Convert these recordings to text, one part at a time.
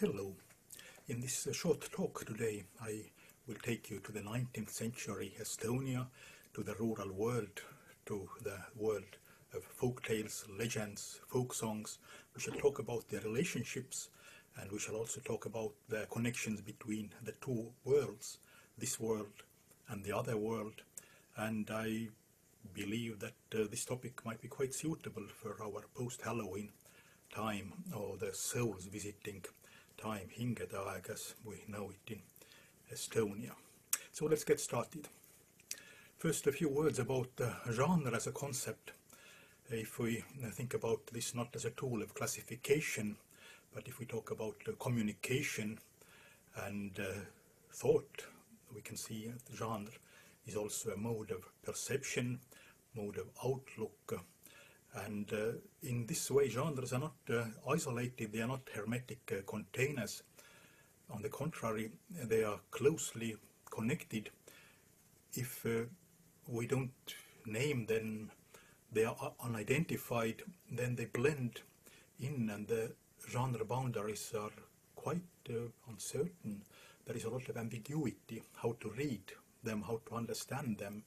Hello. In this uh, short talk today, I will take you to the 19th century Estonia, to the rural world, to the world of folk tales, legends, folk songs. We shall talk about the relationships and we shall also talk about the connections between the two worlds, this world and the other world. And I believe that uh, this topic might be quite suitable for our post-Halloween time or the souls visiting time, hingedaeg as we know it in Estonia. So let's get started. First, a few words about uh, genre as a concept. If we think about this not as a tool of classification, but if we talk about uh, communication and uh, thought, we can see that genre is also a mode of perception, mode of outlook, uh, and uh, in this way, genres are not uh, isolated, they are not hermetic uh, containers. On the contrary, they are closely connected. If uh, we don't name them, they are unidentified, then they blend in and the genre boundaries are quite uh, uncertain. There is a lot of ambiguity, how to read them, how to understand them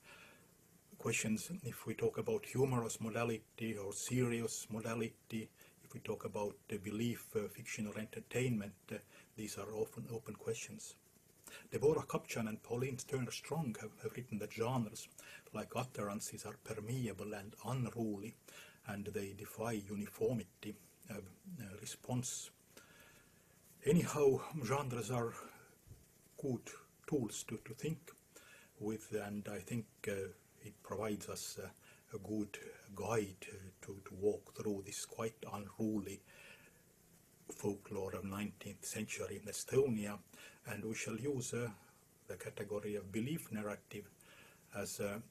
questions if we talk about humorous modality or serious modality, if we talk about the belief, uh, fiction or entertainment, uh, these are often open questions. Deborah Kapchan and Pauline Turner Strong have, have written that genres, like utterances, are permeable and unruly, and they defy uniformity of uh, response. Anyhow, genres are good tools to, to think with, and I think uh, it provides us a, good guide to, to walk through this quite unruly folklore of 19th century in Estonia and we shall use uh, the category of belief narrative as a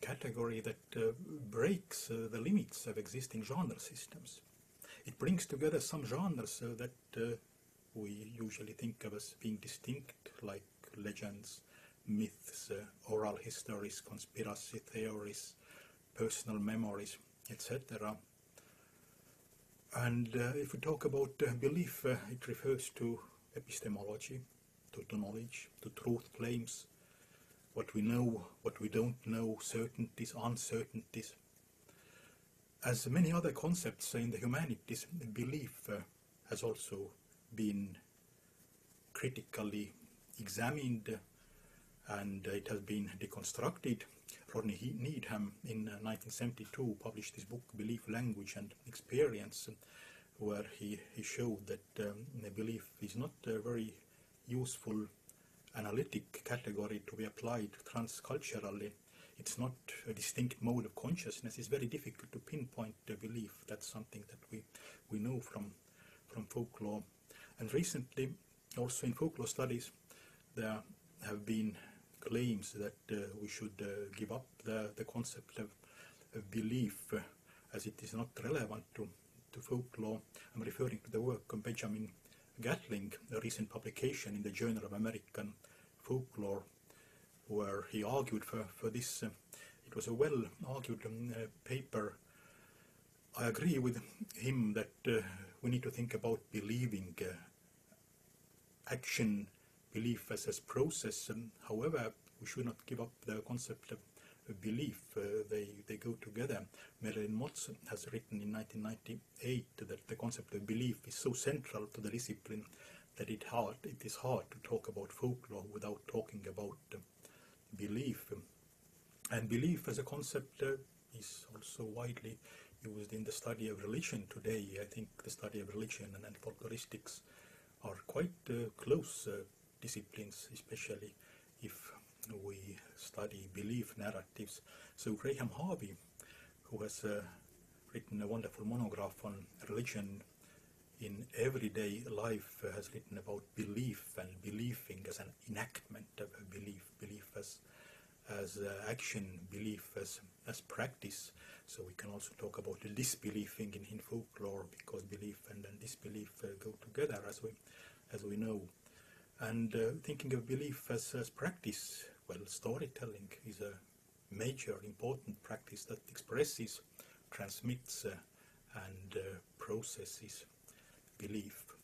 category that uh, breaks uh, the limits of existing genre systems. It brings together some genres uh, that uh, we usually think of as being distinct like legends, myths, uh, oral histories, conspiracy theories, personal memories, etc. And uh, if we talk about uh, belief, it refers to epistemology, to, to knowledge, to truth claims, what we know, what we don't know, certainties, uncertainties. As many other concepts in the humanities, belief uh, has also been critically examined and it has been deconstructed. Rodney Needham in 1972 uh, published this book, Belief, Language and Experience, where he, he showed that um, belief is not a very useful analytic category to be applied transculturally. It's not a distinct mode of consciousness. It's very difficult to pinpoint the belief. That's something that we, we know from, from folklore. And recently, also in folklore studies, there have been claims that uh, we should uh, give up the, the concept of, of belief uh, as it is not relevant to, to folklore. I'm referring to the work of Benjamin Gatling, a recent publication in the Journal of American Folklore, where he argued for, for this. it was a well argued um, paper. I agree with him that uh, we need to think about believing uh, action belief as a process. And however, we should not give up the concept of belief. Uh, they, they go together. Marilyn Motz has written in 1998 that the concept of belief is so central to the discipline that it, hard, it is hard to talk about folklore without talking about uh, belief. And belief as a concept uh, is also widely used in the study of religion today. I think the study of religion and, and folkloristics are quite uh, close uh, disciplines, especially if we study belief narratives. So Graham Harvey, who has uh, written a wonderful monograph on religion in everyday life, uh, has written about belief and believing as an enactment of belief, belief as as uh, action, belief as as practice. So we can also talk about disbelieving in, in folklore because belief and, and disbelief uh, go together, as we as we know. And uh, thinking of belief as, as practice, well, storytelling is a major important practice that expresses, transmits, uh, and uh, processes belief.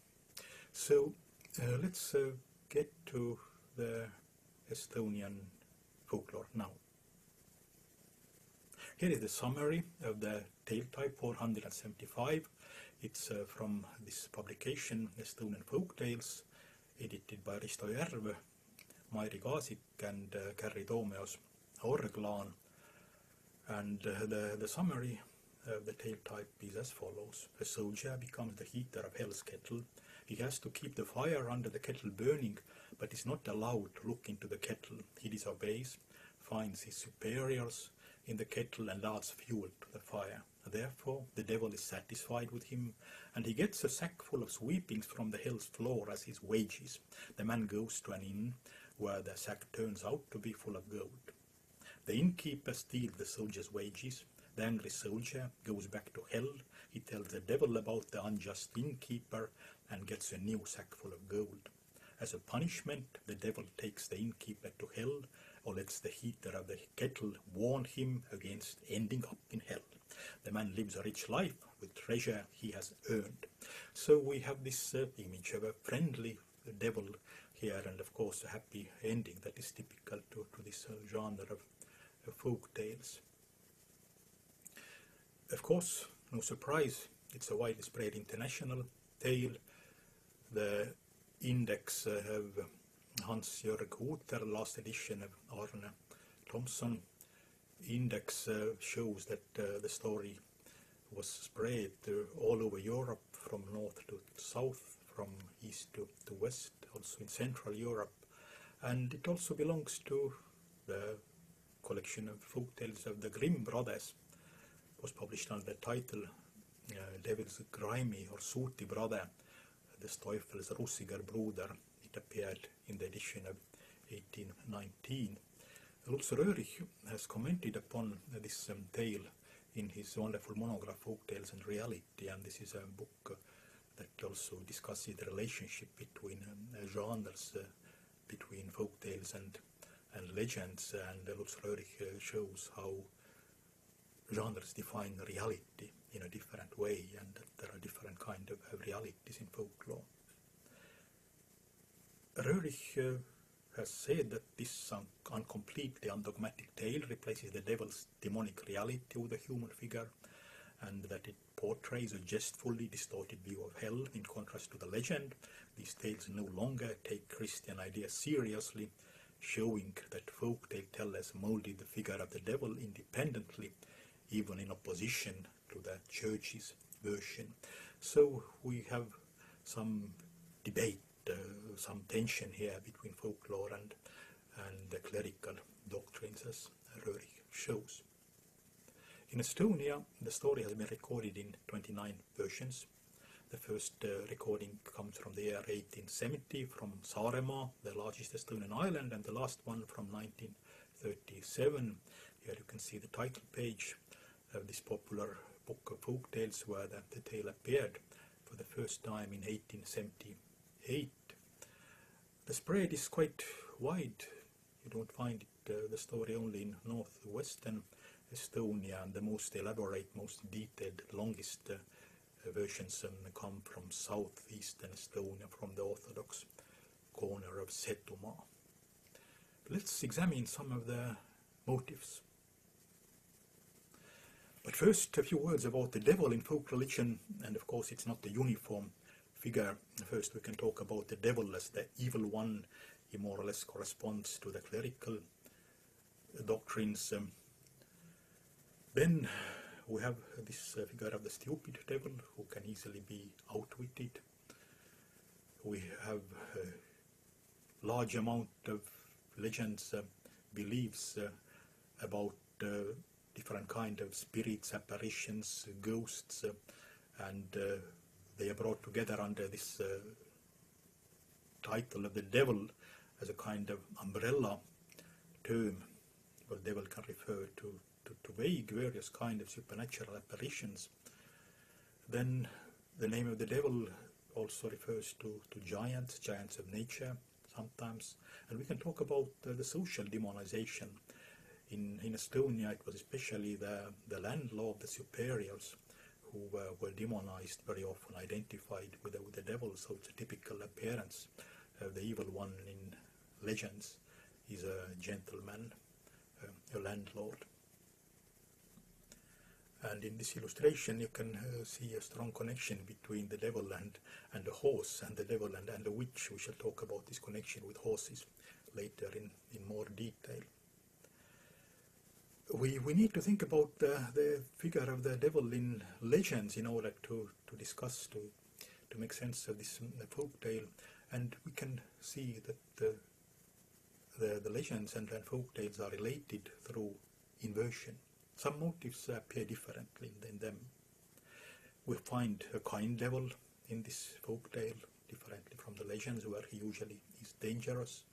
So uh, let's uh, get to the Estonian folklore now. Here is the summary of the tale type 475. It's uh, from this publication, Estonian Folk Tales, edited by Risto Järv, Mairi Kaasik and uh, Kärri Toomeos. And the, the summary of the tale type is as follows. A soldier becomes the heater of hell's kettle. He has to keep the fire under the kettle burning, but is not allowed to look into the kettle. He disobeys, finds his superiors, in the kettle and adds fuel to the fire. Therefore, the devil is satisfied with him, and he gets a sack full of sweepings from the hell's floor as his wages. The man goes to an inn, where the sack turns out to be full of gold. The innkeeper steals the soldier's wages. The angry soldier goes back to hell. He tells the devil about the unjust innkeeper and gets a new sack full of gold. As a punishment, the devil takes the innkeeper to hell or lets the heater of the kettle warn him against ending up in hell. The man lives a rich life with treasure he has earned. So we have this uh, image of a friendly devil here, and of course a happy ending that is typical to, to this uh, genre of uh, folk tales. Of course, no surprise, it's a widely spread international tale. The index uh, of Hans-Jörg Uther, last edition of Aarne Thompson index uh, shows that uh, the story was spread uh, all over Europe from north to south, from east to, to west, also in Central Europe. And it also belongs to the collection of folk tales of the Grimm brothers. It was published under the title uh, Devil's Grimy or Sooty Brother, the Teufels Rußiger Bruder. Appeared in the edition of 1819. Lutz Röhrich has commented upon this um, tale in his wonderful monograph Folk Tales and Reality, and this is a book uh, that also discusses the relationship between um, genres, uh, between folk tales and, and legends, and uh, Lutz Röhrich uh, shows how genres define reality in a different way, and that there are different kind of realities in folklore. Röhrich uh, has said that this un- uncompletely undogmatic tale replaces the devil's demonic reality with a human figure, and that it portrays a jestfully distorted view of hell in contrast to the legend. These tales no longer take Christian ideas seriously, showing that folk tale tellers molded the figure of the devil independently, even in opposition to the church's version. So we have some debate some tension here between folklore and, and the clerical doctrines, as Röhrich shows. In Estonia, the story has been recorded in 29 versions. The first uh, recording comes from the year 1870 from Saaremaa, the largest Estonian island, and the last one from 1937. Here you can see the title page of this popular book of folk tales where the, the tale appeared for the first time in 1878. The spread is quite wide. You don't find it, uh, the story only in northwestern Estonia, and the most elaborate, most detailed, longest uh, versions um, come from southeastern Estonia, from the Orthodox corner of Setumaa. Let's examine some of the motives. But first, a few words about the devil in folk religion, and of course, it's not a uniform figure. First, we can talk about the devil as the evil one. He more or less corresponds to the clerical doctrines. Um, then we have this uh, figure of the stupid devil who can easily be outwitted. We have a large amount of legends, uh, beliefs uh, about uh, different kind of spirits, apparitions, ghosts, uh, and uh, they are brought together under this uh, title of the devil as a kind of umbrella term. Well, devil can refer to, to, to vague various kind of supernatural apparitions. Then the name of the devil also refers to, to giants, giants of nature sometimes. And we can talk about uh, the social demonization. In, in Estonia, it was especially the, the landlord, the superiors, who uh, were demonized, very often identified with the, with the devil. So it's a typical appearance. Uh, the evil one in legends is a gentleman, uh, a landlord. And in this illustration, you can uh, see a strong connection between the devil and, and the horse, and the devil and, and the witch. We shall talk about this connection with horses later in, in more detail. We, we need to think about the figure of the devil in legends in order to, to discuss, to, to make sense of this folk tale. And we can see that the, the, the legends and, and folk tales are related through inversion. Some motives appear differently in them. We find a kind devil in this folk tale, differently from the legends where he usually is dangerous.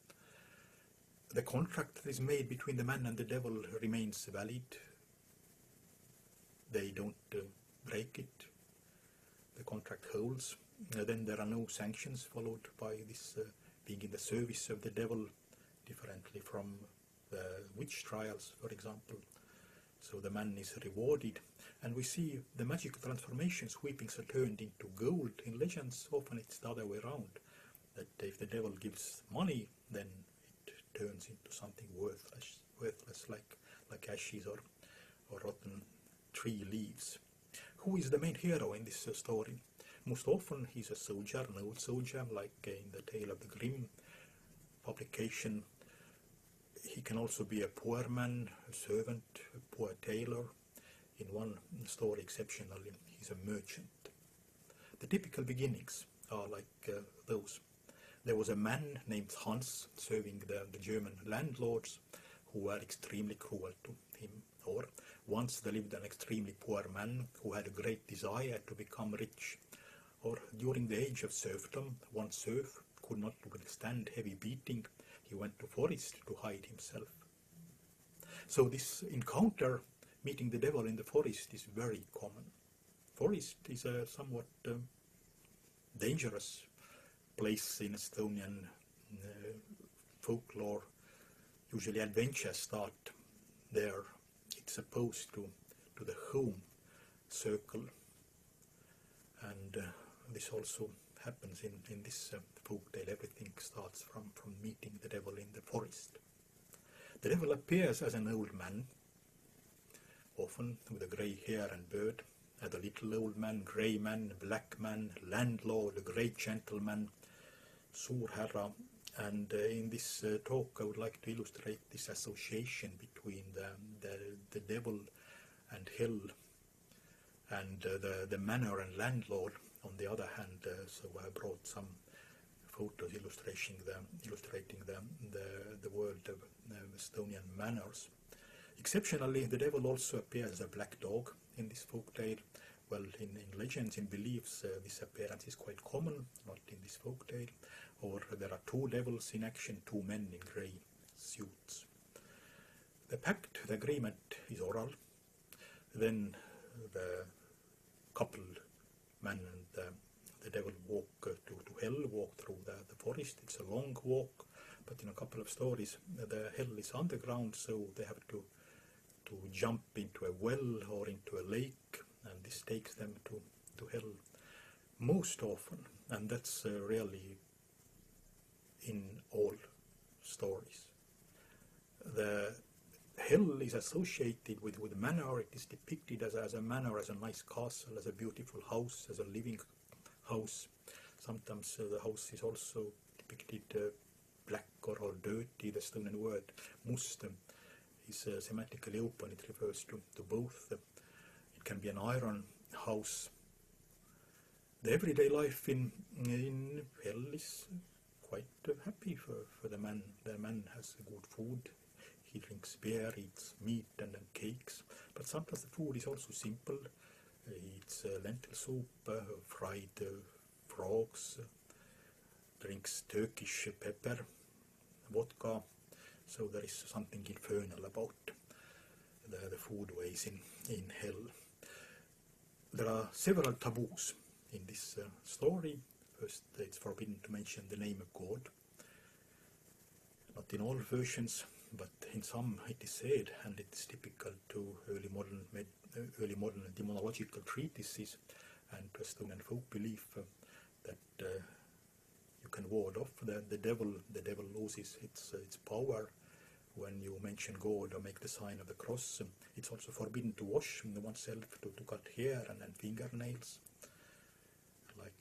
The contract that is made between the man and the devil remains valid. They don't uh, break it. The contract holds. Uh, then there are no sanctions followed by this uh, being in the service of the devil, differently from the witch trials, for example. So the man is rewarded. And we see the magical transformation sweepings are turned into gold. In legends, often it's the other way around. That if the devil gives money, then turns into something worthless, worthless like, like ashes or, or rotten tree leaves. Who is the main hero in this uh, story? Most often he's a soldier, an old soldier, like uh, in the Tale of the Grimm publication he can also be a poor man, a servant, a poor tailor. In one story, exceptionally, he's a merchant. The typical beginnings are like uh, those. There was a man named Hans serving the, the German landlords who were extremely cruel to him. Or once there lived an extremely poor man who had a great desire to become rich. Or during the age of serfdom, one serf could not withstand heavy beating he went to forest to hide himself. So this encounter, meeting the devil in the forest, is very common. Forest is a somewhat um, dangerous place in Estonian uh, folklore. Usually adventures start there. It's opposed to, to the home circle. And uh, this also happens in, in this uh, folk tale. Everything starts from, from meeting the devil in the forest. The devil appears as an old man, often with a grey hair and beard, as a little old man, grey man, black man, landlord, a great gentleman, surherra. And uh, in this uh, talk, I would like to illustrate this association between the, the, the devil and hell and uh, the, the manor and landlord on the other hand, uh, so I brought some photos illustrating the, illustrating the, the, the world of uh, Estonian manors. Exceptionally, the devil also appears as a black dog in this folk tale. Well, in, in legends, in beliefs, uh, this appearance is quite common, not in this folk tale. Or there are two devils in action, two men in grey suits. The pact, the agreement, is oral. Then the couple man and uh, the devil walk uh, to, to hell, walk through the, the forest. It's a long walk, but in a couple of stories, the hell is underground, so they have to to jump into a well or into a lake, and this takes them to, to hell most often, and that's uh, really in all stories. The hell is associated with, with manor. It is depicted as, as a manor, as a nice castle, as a beautiful house, as a living house. Sometimes uh, the house is also depicted uh, black or, or dirty, the Estonian word must is uh, semantically open. It refers to, to both. it can be an iron house. The everyday life in, in hell is quite uh, happy for, for the man. The man has good food, he drinks beer, eats meat and then cakes. But sometimes the food is also simple. He eats uh, lentil soup, uh, fried uh, frogs, drinks Turkish pepper, vodka. So there is something infernal about the, the food ways in, in hell. There are several taboos in this uh, story. First, it's forbidden to mention the name of God. Not in all versions but in some it is said, and it is typical to early modern med early modern demonological treatises and Estonian folk belief uh, that uh, you can ward off the, the devil. The devil loses its, uh, its power when you mention God or make the sign of the cross. It's also forbidden to wash oneself, to, to cut hair and, and fingernails.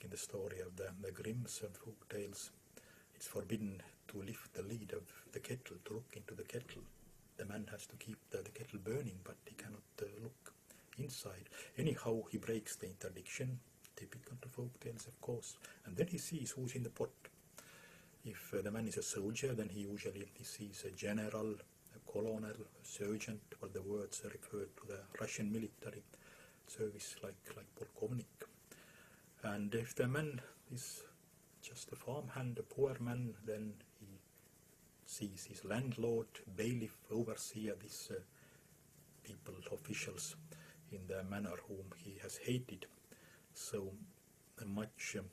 In the story of the, the Grimm's folk tales, it's forbidden to lift the lid of the kettle, to look into the kettle. The man has to keep the, the kettle burning, but he cannot uh, look inside. Anyhow, he breaks the interdiction, typical to folk tales, of course, and then he sees who's in the pot. If uh, the man is a soldier, then he usually he sees a general, a colonel, a sergeant, or the words refer to the Russian military service, like like polkovnik. And if the man is just a farmhand, a poor man, then he sees his landlord, bailiff, overseer, these uh, people, officials, in the manor whom he has hated so much. Um,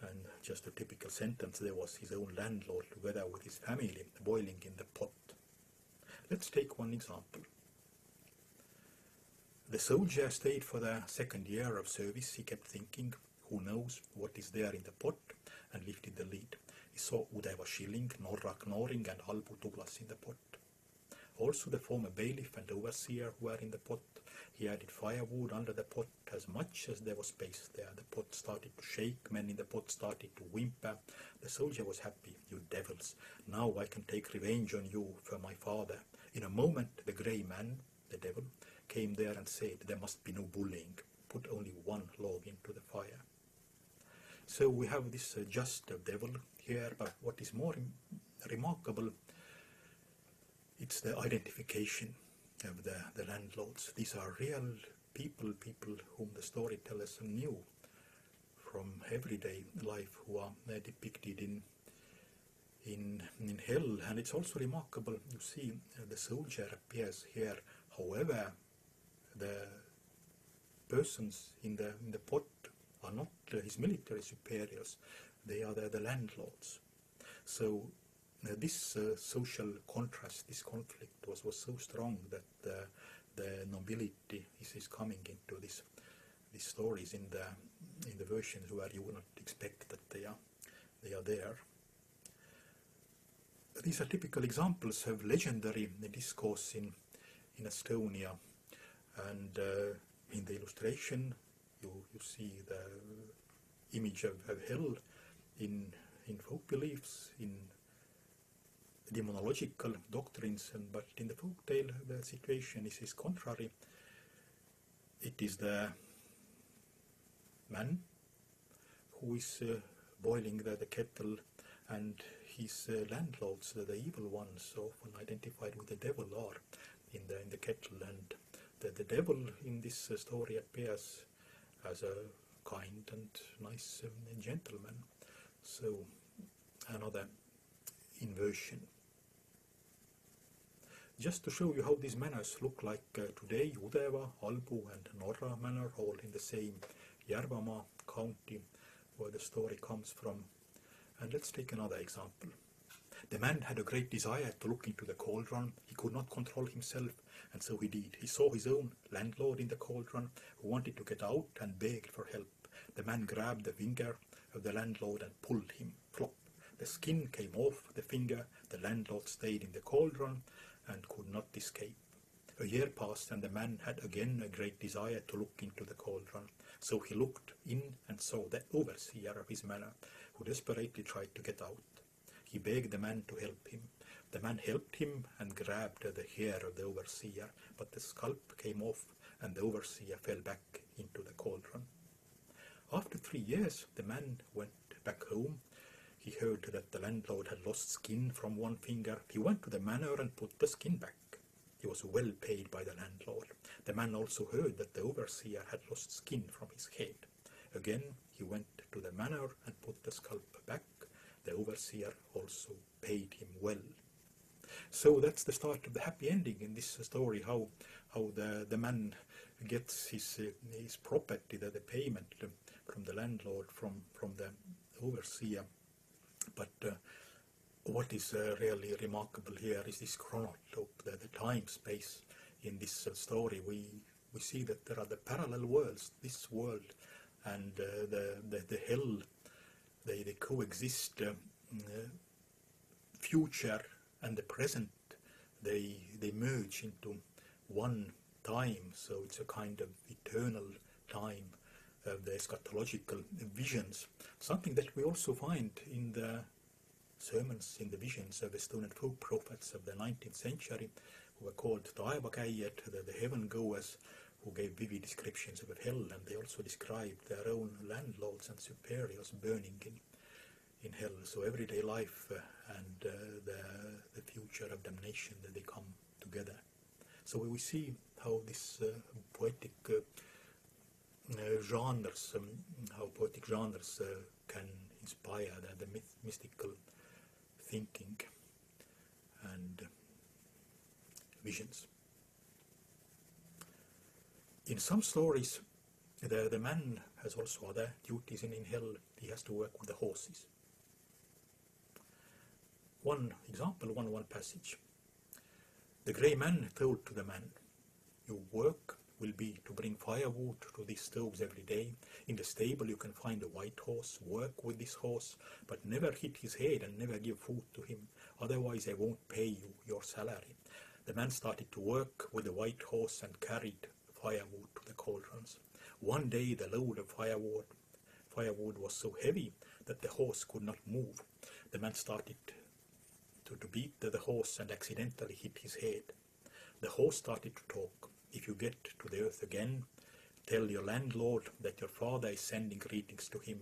and just a typical sentence there was his own landlord together with his family boiling in the pot. Let's take one example. The soldier stayed for the second year of service. He kept thinking, who knows what is there in the pot, and lifted the lid. He saw Udeva Schilling, Norra Knorring, and Albu Douglas in the pot. Also the former bailiff and overseer who were in the pot. He added firewood under the pot as much as there was space there. The pot started to shake, men in the pot started to whimper. The soldier was happy. You devils, now I can take revenge on you for my father. In a moment, the grey man, the devil, came there and said, There must be no bullying. Put only one log into the fire. So we have this uh, just devil here, but what is more remarkable, it's the identification of the, the landlords. These are real people, people whom the storytellers knew from everyday life who are uh, depicted in in in hell and it's also remarkable you see uh, the soldier appears here however the persons in the in the pot are not uh, his military superiors. They are the, the landlords. So uh, this uh, social contrast this conflict was was so strong that the nobility is, is coming into this these stories in the in the versions where you would not expect that they are they are there. These are typical examples of legendary discourse in in Estonia, and uh, in the illustration you you see the image of, of hell in in folk beliefs in demonological doctrines, and, but in the folk tale the situation is, is contrary. It is the man who is uh, boiling the, the, kettle and his uh, landlords, the, the, evil ones, often identified with the devil, are in the, in the kettle. And the, the devil in this uh, story appears as a kind and nice um, gentleman. So, another inversion. Just to show you how these manors look like uh, today, Udeva, Albu and Norra manor, all in the same Järvamaa county where the story comes from. And let's take another example. The man had a great desire to look into the cauldron. He could not control himself, and so he did. He saw his own landlord in the cauldron who wanted to get out and begged for help. The man grabbed the finger of the landlord and pulled him. Flop. The skin came off the finger. The landlord stayed in the cauldron and could not escape. A year passed, and the man had again a great desire to look into the cauldron. So he looked in and saw the overseer of his manor, who desperately tried to get out. He begged the man to help him. The man helped him and grabbed the hair of the overseer, but the scalp came off, and the overseer fell back into the cauldron. After three years, the man went back home he heard that the landlord had lost skin from one finger. He went to the manor and put the skin back. He was well paid by the landlord. The man also heard that the overseer had lost skin from his head. Again, he went to the manor and put the scalp back. The overseer also paid him well. So that's the start of the happy ending in this story. How how the the man gets his uh, his property, the, the payment from the landlord, from from the overseer, but uh, what is uh, really remarkable here is this chronotope, the, the time space in this uh, story. We we see that there are the parallel worlds, this world and uh, the, the, the hell, they, they coexist. Uh, uh, future and the present, they, they merge into one time, so it's a kind of eternal time of the eschatological visions. Something that we also find in the sermons, in the visions of Estonian folk prophets of the 19th century, who were called the, the heaven goers, who gave vivid descriptions of hell, and they also described their own landlords and superiors burning in, in hell. So everyday life uh, and uh, the, the future of damnation, that they come together. So we see how this uh, poetic uh, uh, genres, um, how poetic genres uh, can inspire the, the myth, mystical thinking and visions. In some stories, the, the man has also other duties in, in hell. He has to work with the horses. One example, one, one passage. The grey man told to the man, Your work will be to bring firewood to these stoves every day. In the stable you can find a white horse. Work with this horse, but never hit his head and never give food to him. Otherwise I won't pay you your salary. The man started to work with the white horse and carried firewood to the cauldrons. One day the load of firewood, firewood was so heavy that the horse could not move. The man started to, to beat the, the horse and accidentally hit his head. The horse started to talk. If you get to the earth again, tell your landlord that your father is sending greetings to him.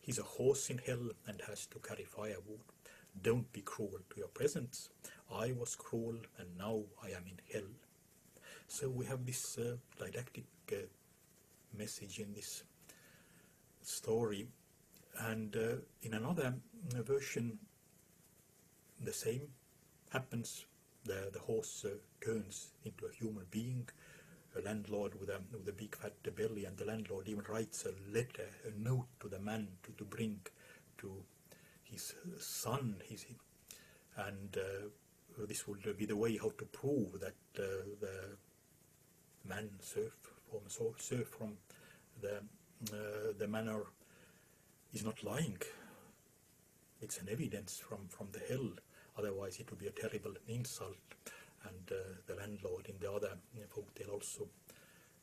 He's a horse in hell and has to carry firewood. Don't be cruel to your presents. I was cruel and now I am in hell. So we have this uh, didactic uh, message in this story. And uh, in another version, the same happens. The, the horse uh, turns into a human being, a landlord with a, with a big fat belly, and the landlord even writes a letter, a note to the man to, to bring to his son. His, and uh, this would be the way how to prove that uh, the man serf from serf from the uh, the manor is not lying. It's an evidence from, from the hill. Otherwise, it would be a terrible insult. And uh, the landlord in the other folk tale also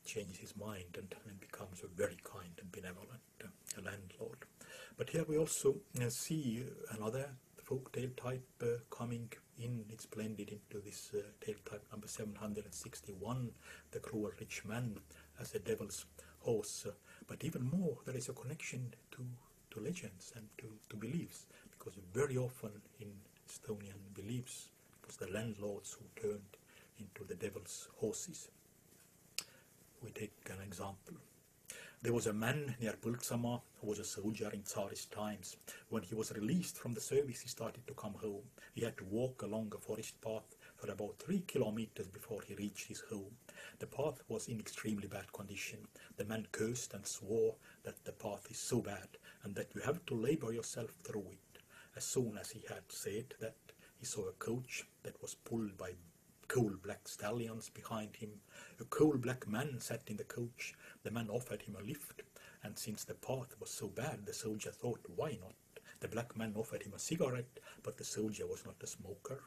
changes his mind and, and becomes a very kind and benevolent uh, landlord. But here we also uh, see another tale type uh, coming in. It's blended into this uh, type number 761, the cruel rich man as a devil's horse. but even more, there is a connection to, to legends and to, to beliefs, because very often in Estonian beliefs. It was the landlords who turned into the devil's horses. We take an example. There was a man near Põltsamaa who was a soldier in Tsarist times. When he was released from the service, he started to come home. He had to walk along a forest path for about three kilometers before he reached his home. The path was in extremely bad condition. The man cursed and swore that the path is so bad and that you have to labor yourself through it. As soon as he had said that, he saw a coach that was pulled by coal black stallions behind him. A coal black man sat in the coach. The man offered him a lift, and since the path was so bad, the soldier thought, why not? The black man offered him a cigarette, but the soldier was not a smoker.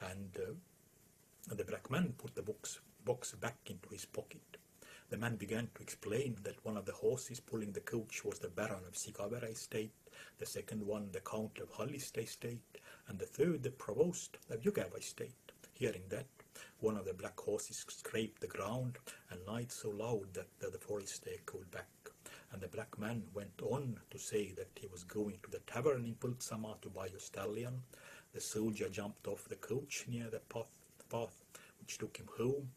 And uh, the black man put the box, box back into his pocket. The man began to explain that one of the horses pulling the coach was the Baron of Sigavere estate, the second one the Count of Halliste estate, and the third the Provost of Jõgeva estate. Hearing that, one of the black horses scraped the ground and neighed so loud that the, the forest echoed back. And the black man went on to say that he was going to the tavern in Põltsamaa to buy a stallion. The soldier jumped off the coach near the path, path which took him home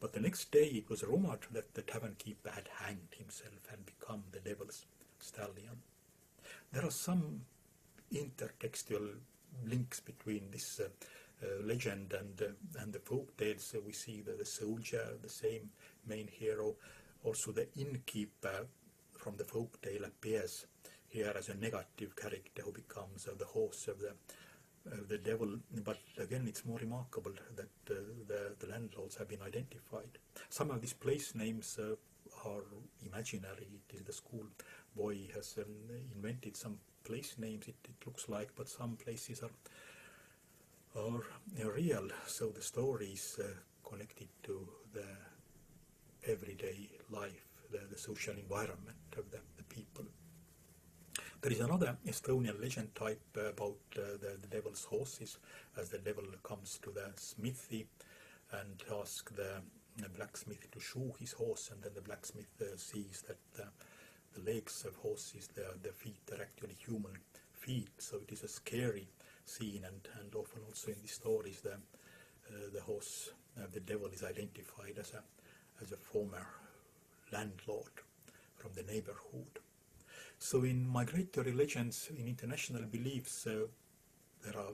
but the next day it was rumored that the tavern keeper had hanged himself and become the devil's stallion. There are some intertextual links between this uh, uh, legend and uh, and the folk tales. we see the, the soldier, the same main hero, also the innkeeper from the folk tale appears here as a negative character who becomes uh, the horse of the uh, the devil, but again, it's more remarkable that uh, the, the landlords have been identified. Some of these place names uh, are imaginary. It is the school boy has um, invented some place names. It, it looks like, but some places are are real. So the story is uh, connected to the everyday life, the, the social environment of the, the people. There is another Estonian legend type about uh, the, the devil's horses, as the devil comes to the smithy and asks the, the blacksmith to shoe his horse, and then the blacksmith uh, sees that the legs of horses, their, their feet are actually human feet, so it is a scary scene, and, and often also in the stories, the, uh, the horse, uh, the devil is identified as a, as a former landlord from the neighborhood. So in migratory legends, in international beliefs, uh, there are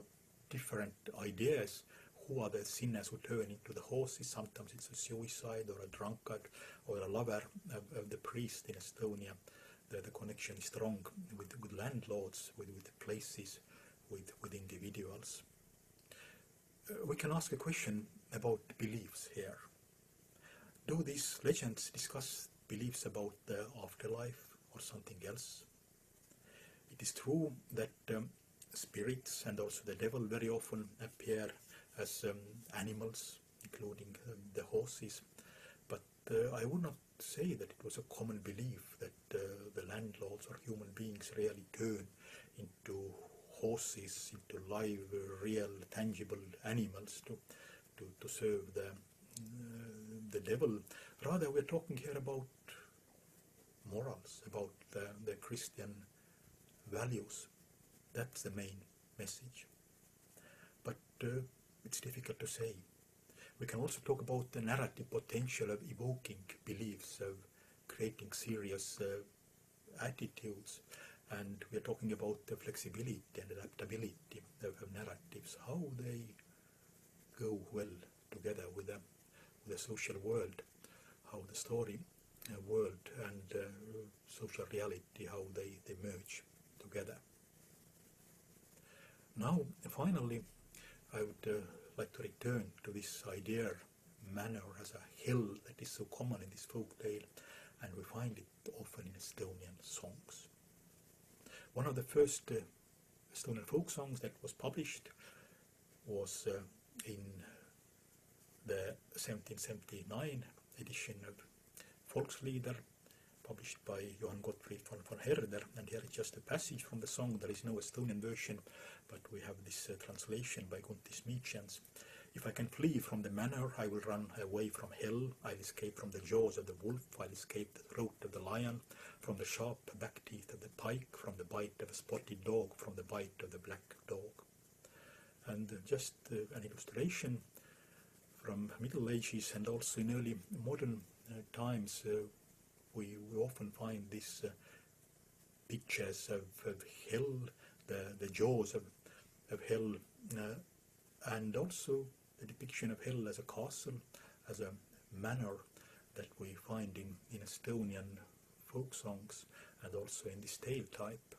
different ideas. Who are the sinners who turn into the horses? Sometimes it's a suicide or a drunkard or a lover of, of the priest in Estonia. The, the connection is strong with, with landlords, with, with places, with, with individuals. Uh, we can ask a question about beliefs here. Do these legends discuss beliefs about the afterlife or something else? It is true that um, spirits and also the devil very often appear as um, animals, including uh, the horses, but uh, I would not say that it was a common belief that uh, the landlords or human beings really turn into horses, into live, real, tangible animals to, to, to serve the, uh, the devil. Rather, we're talking here about morals, about the, the Christian values. That's the main message. But uh, it's difficult to say. We can also talk about the narrative potential of evoking beliefs, of creating serious uh, attitudes, and we are talking about the flexibility and adaptability of, narratives, how they go well together with the, the social world, how the story uh, world and uh, social reality, how they, they merge together. Now, finally, I would uh, like to return to this idea manor as a hill that is so common in this folk tale, and we find it often in Estonian songs. One of the first uh, Estonian folk songs that was published was uh, in the 1779 edition of Volkslieder published by Johann Gottfried von, von Herder. And here is just a passage from the song. There is no Estonian version but we have this uh, translation by Guntis Šmidchens if I can flee from the manor, I will run away from hell. I'll escape from the jaws of the wolf. I'll escape the throat of the lion, from the sharp back teeth of the pike, from the bite of a spotted dog, from the bite of the black dog. And just uh, an illustration from Middle Ages and also in early modern uh, times, uh, we, we often find these pictures of, of hell, the, the jaws of, of hell, and also the depiction of hell as a castle, as a manor that we find in, in Estonian folk songs and also in this tale type.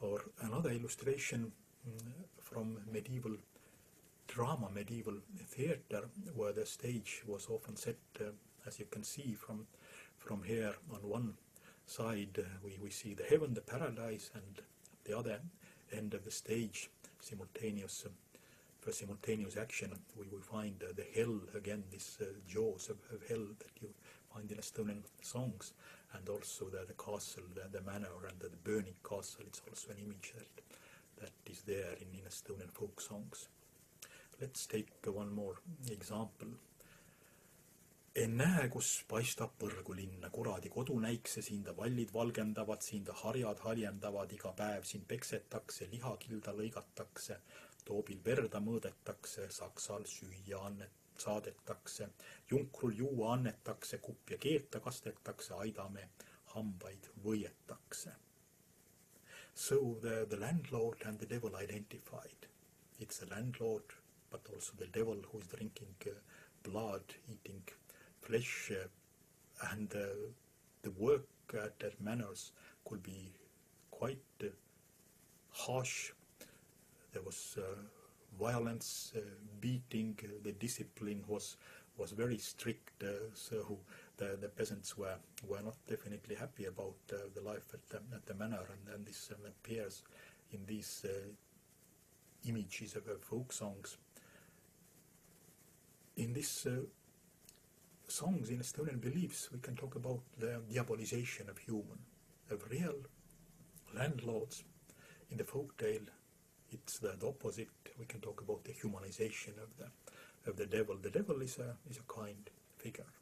Or another illustration mm, from medieval drama, medieval theatre, where the stage was often set, uh, as you can see from, from here on one side, uh, we, we see the heaven, the paradise, and the other end of the stage, simultaneous uh, for simultaneous action, we will find uh, the hell again, this uh, jaws of, of, hell that you find in Estonian songs, and also the, the castle, the, the manor, and the, burning castle. It's also an image that that is there in, in Estonian folk songs. Let's take one more example. Ennäe, kus paistab põrgu linna, kuradi kodunäikse, siin ta vallid valgendavad, siin ta harjad haljendavad, iga päev siin peksetakse, lihakilda lõigatakse toobil verda mõõdetakse, Saksal süüa annet-, saadetakse, junkrul juua annetakse, kupp ja keeta kastetakse, aidame, hambaid võietakse. So the, the landlord and the devil identified. It's the landlord, but also the devil who is drinking uh, blood, eating flesh, uh, and uh, the work at, manors could be quite uh, harsh there was uh, violence, uh, beating. Uh, the discipline was was very strict, so the, the peasants were were not definitely happy about the life at the, at the manor, and, and this um, appears in these images of folk songs. In these songs in Estonian beliefs, we can talk about the diabolization of human, of real landlords. In the folk tale, it's the, opposite. We can talk about the humanization of the of the devil. The devil is a is a kind figure.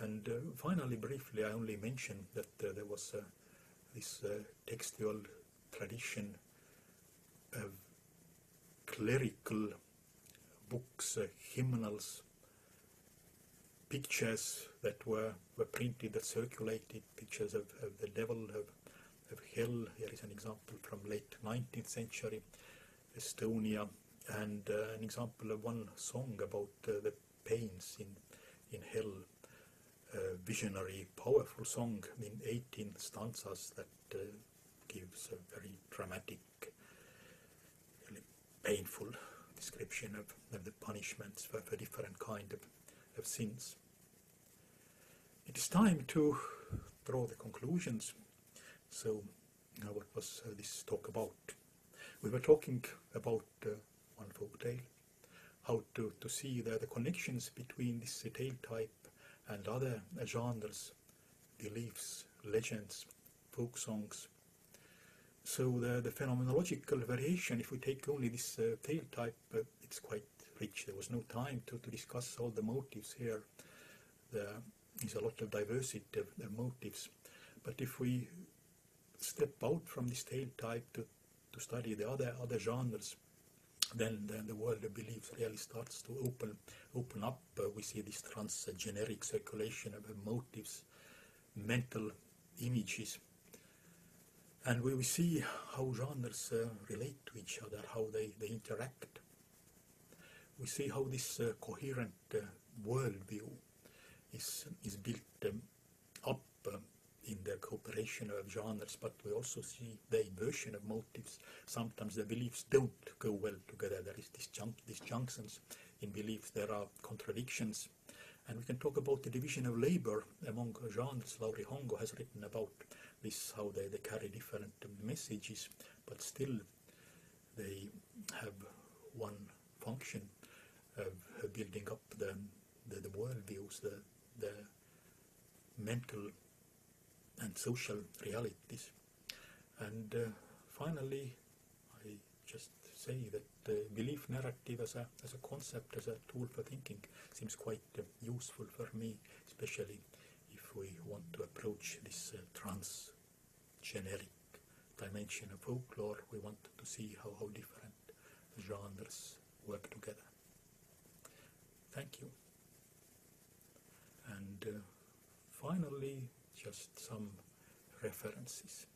And uh, finally, briefly, I only mentioned that uh, there was uh, this uh, textual tradition of clerical books, uh, hymnals, pictures that were, were printed, that circulated, pictures of, of the devil, of of hell. Here is an example from late 19th century Estonia, and uh, an example of one song about uh, the pains in in hell. A visionary, powerful song in 18 stanzas that uh, gives a very dramatic, really painful description of, of the punishments for, for different kind of, sins. It is time to draw the conclusions so, uh, what was uh, this talk about? We were talking about uh, one folk tale, how to, to see the, the connections between this tale type and other genres, beliefs, legends, folk songs. So the, the phenomenological variation, if we take only this uh, tale type, uh, it's quite rich. There was no time to, to discuss all the motives here. There is a lot of diversity of, of motives. But if we step out from this tale type to, to study the other other genres, then, then the world of beliefs really starts to open open up. Uh, we see this transgeneric circulation of motives, mental images, and we, we see how genres uh, relate to each other, how they, they interact. We see how this uh, coherent uh, worldview is, is built um, up um, in the cooperation of genres, but we also see the inversion of motives. Sometimes the beliefs don't go well together. There is disjunc disjunctions in beliefs. There are contradictions. And we can talk about the division of labor among genres. Lauri Honko has written about this, how they, they carry different messages, but still they have one function of building up the, the, the worldviews, the, the mental and social realities. And uh, finally, I just say that the belief narrative as a, as a concept, as a tool for thinking, seems quite uh, useful for me, especially if we want to approach this uh, trans-generic dimension of folklore. We want to see how, how different genres work together. Thank you. And uh, finally, just some references.